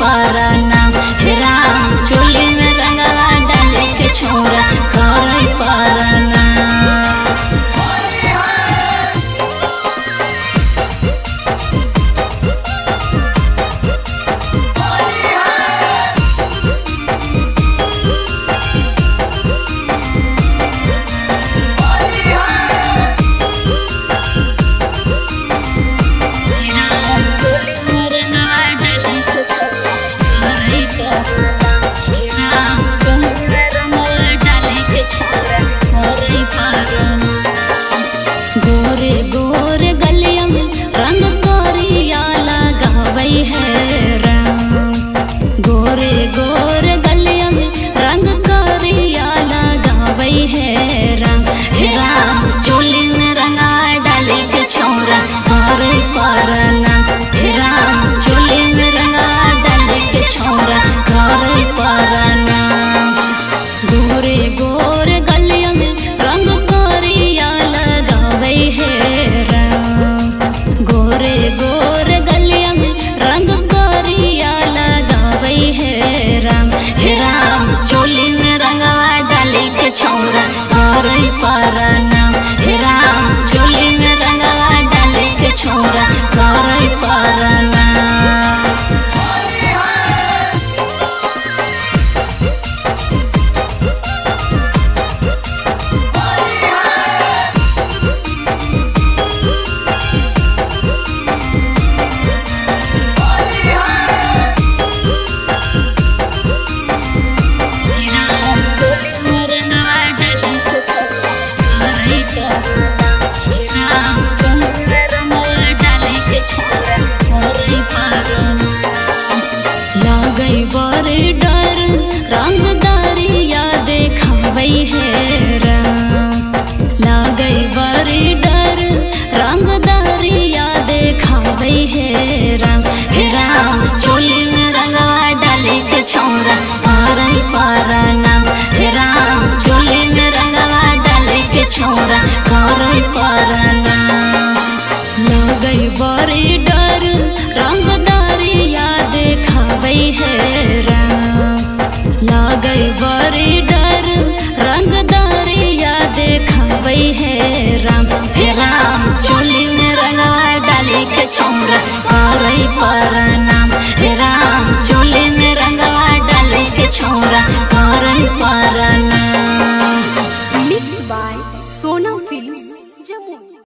परना। राम चोली में रंगवा डाले के छोरा कर परना। है। छौँ र परै